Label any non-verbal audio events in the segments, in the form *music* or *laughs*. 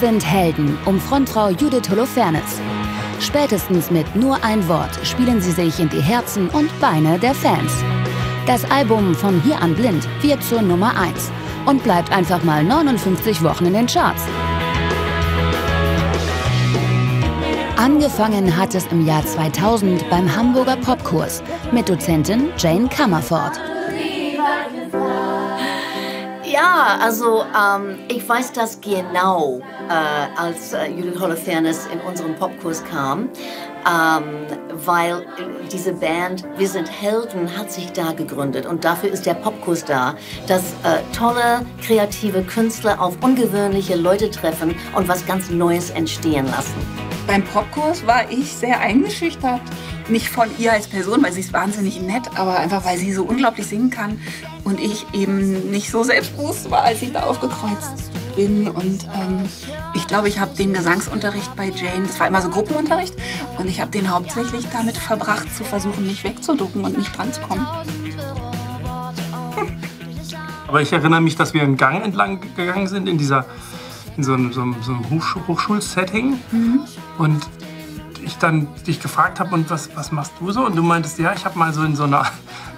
sind Helden um Frontfrau Judith Holofernes. Spätestens mit nur ein Wort spielen sie sich in die Herzen und Beine der Fans. Das Album von hier an blind wird zur Nummer 1 und bleibt einfach mal 59 Wochen in den Charts. Angefangen hat es im Jahr 2000 beim Hamburger Popkurs mit Dozentin Jane Kammerford. Ja, also ähm, ich weiß das genau, äh, als äh, Judith Holofernes in unseren Popkurs kam, ähm, weil diese Band Wir sind Helden hat sich da gegründet und dafür ist der Popkurs da, dass äh, tolle, kreative Künstler auf ungewöhnliche Leute treffen und was ganz Neues entstehen lassen. Beim Popkurs war ich sehr eingeschüchtert. Nicht von ihr als Person, weil sie ist wahnsinnig nett, aber einfach, weil sie so unglaublich singen kann und ich eben nicht so selbstbewusst war, als ich da aufgekreuzt bin. Und ähm, ich glaube, ich habe den Gesangsunterricht bei Jane, das war immer so Gruppenunterricht, und ich habe den hauptsächlich damit verbracht, zu versuchen, mich wegzuducken und nicht dran zu kommen. Aber ich erinnere mich, dass wir einen Gang entlang gegangen sind in dieser in so einem, so einem, so einem Hochsch Hochschulsetting mhm. und ich dann dich gefragt habe, und was, was machst du so? Und du meintest, ja, ich habe mal so in so einer,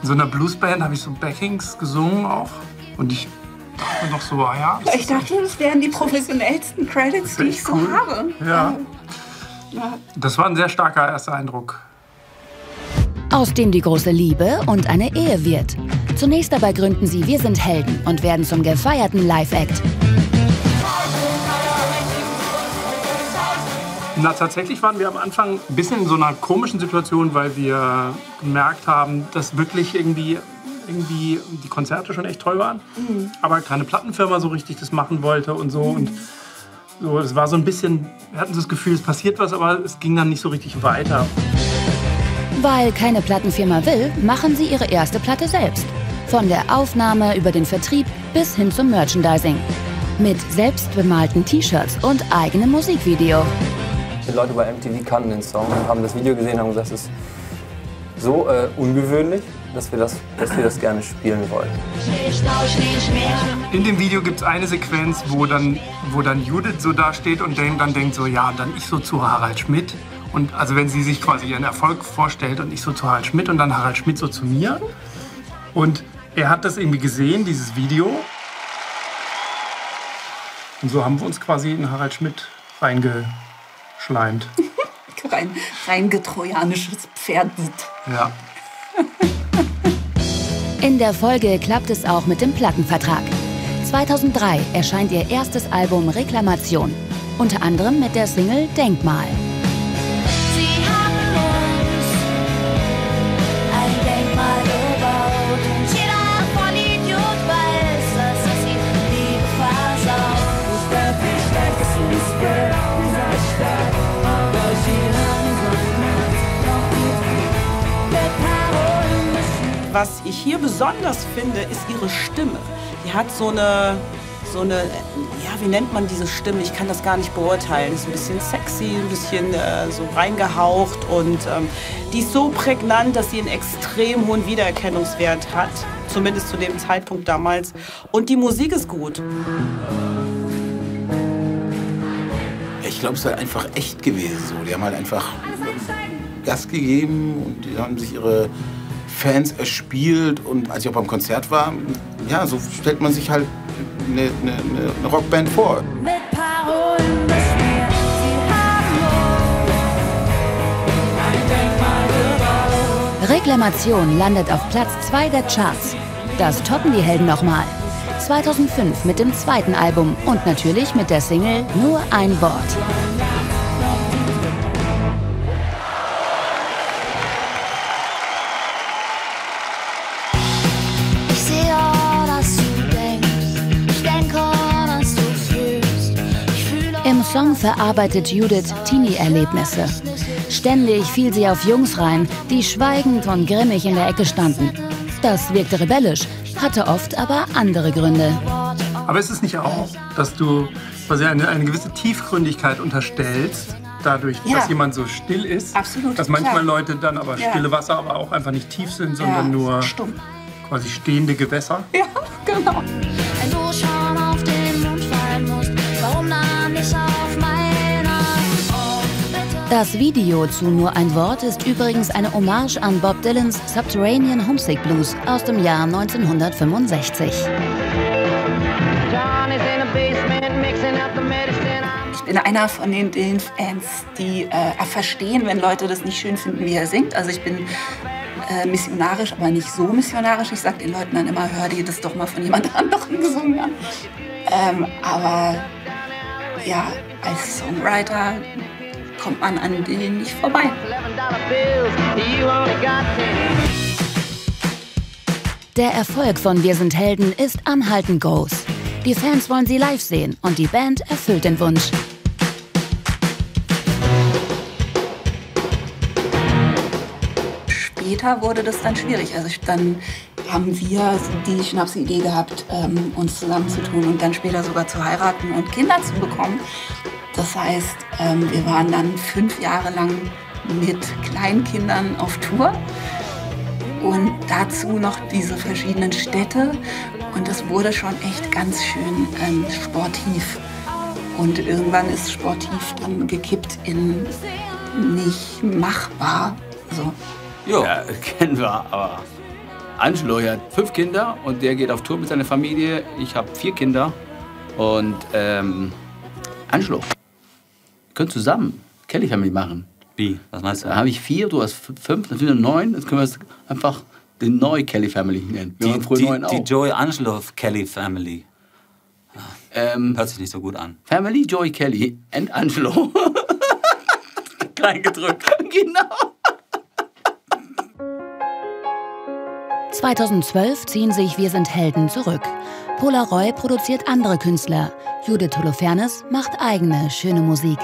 in so einer Bluesband, habe ich so Backings gesungen auch. Und ich dachte noch so, ah ja. Ich dachte, das wären die professionellsten Credits, die ich cool. so habe. Ja. ja. Das war ein sehr starker erster Eindruck. Aus dem die große Liebe und eine Ehe wird. Zunächst dabei gründen sie Wir sind Helden und werden zum gefeierten Live-Act. Na, tatsächlich waren wir am Anfang ein bisschen in so einer komischen Situation, weil wir gemerkt haben, dass wirklich irgendwie, irgendwie die Konzerte schon echt toll waren, mhm. aber keine Plattenfirma so richtig das machen wollte und so. Mhm. Und so, es war so ein bisschen, wir hatten so das Gefühl, es passiert was, aber es ging dann nicht so richtig weiter. Weil keine Plattenfirma will, machen sie ihre erste Platte selbst. Von der Aufnahme über den Vertrieb bis hin zum Merchandising. Mit selbstbemalten T-Shirts und eigenem Musikvideo. Die Leute bei MTV kannten den Song, haben das Video gesehen und haben gesagt, es ist so äh, ungewöhnlich, dass wir, das, dass wir das gerne spielen wollen. In dem Video gibt es eine Sequenz, wo dann, wo dann Judith so dasteht und Dane dann denkt so, ja, und dann ich so zu Harald Schmidt. Und also wenn sie sich quasi ihren Erfolg vorstellt und ich so zu Harald Schmidt und dann Harald Schmidt so zu mir. Und er hat das irgendwie gesehen, dieses Video. Und so haben wir uns quasi in Harald Schmidt reinge schleimt. *laughs* rein, rein getrojanisches Pferd. Ja. In der Folge klappt es auch mit dem Plattenvertrag. 2003 erscheint ihr erstes Album Reklamation, unter anderem mit der Single Denkmal. Was ich hier besonders finde, ist ihre Stimme. Die hat so eine, so eine, ja, wie nennt man diese Stimme? Ich kann das gar nicht beurteilen. Ist ein bisschen sexy, ein bisschen äh, so reingehaucht und ähm, die ist so prägnant, dass sie einen extrem hohen Wiedererkennungswert hat. Zumindest zu dem Zeitpunkt damals. Und die Musik ist gut. Ich glaube, es ist halt einfach echt gewesen. So. Die haben halt einfach Gas gegeben und die haben sich ihre Fans erspielt. Und als ich auch beim Konzert war, ja, so stellt man sich halt eine, eine, eine Rockband vor. Mit Parolen Reklamation landet auf Platz 2 der Charts. Das toppen die Helden nochmal. 2005 mit dem zweiten Album und natürlich mit der Single Nur ein Wort. Im Song verarbeitet Judith Teenie-Erlebnisse. Ständig fiel sie auf Jungs rein, die schweigend und grimmig in der Ecke standen. Das wirkte rebellisch, hatte oft aber andere Gründe. Aber ist es nicht auch, dass du quasi eine, eine gewisse Tiefgründigkeit unterstellst, dadurch, ja. dass jemand so still ist? Absolut. Dass manchmal klar. Leute dann aber stille ja. Wasser aber auch einfach nicht tief sind, sondern ja, nur stumm. quasi stehende Gewässer? Ja, *laughs* genau. Das Video zu Nur ein Wort ist übrigens eine Hommage an Bob Dylans Subterranean Homesick Blues aus dem Jahr 1965. Ich bin einer von den Dylan-Fans, die äh, verstehen, wenn Leute das nicht schön finden, wie er singt. Also ich bin äh, missionarisch, aber nicht so missionarisch. Ich sage den Leuten dann immer, hör dir das doch mal von jemand *laughs* anderem gesungen an. Ähm, aber ja, als Songwriter kommt man an denen nicht vorbei. Der Erfolg von Wir sind Helden ist anhaltend groß. Die Fans wollen sie live sehen und die Band erfüllt den Wunsch. Später wurde das dann schwierig. Also dann haben wir die Schnapsidee gehabt, ähm, uns zusammenzutun und dann später sogar zu heiraten und Kinder zu bekommen. Das heißt, ähm, wir waren dann fünf Jahre lang mit Kleinkindern auf Tour und dazu noch diese verschiedenen Städte. Und das wurde schon echt ganz schön ähm, sportiv. Und irgendwann ist sportiv dann gekippt in nicht machbar. So. Jo. Ja, *laughs* kennen wir, aber Angelo hat fünf Kinder und der geht auf Tour mit seiner Familie. Ich habe vier Kinder und ähm, Angelo, können zusammen Kelly Family machen. Wie? Was meinst du? Da habe ich vier, du hast fünf, dann sind wir neun. Jetzt können wir es einfach die neue Kelly Family nennen. Wir Die, früher die, neun auch. die Joey Angelo Kelly Family. ähm, Hört sich nicht so gut an. Family, Joey Kelly and Angelo. Klein *laughs* gedrückt. *laughs* genau. 2012 ziehen sich Wir sind Helden zurück. Polaroy produziert andere Künstler. Judith Holofernes macht eigene schöne Musik.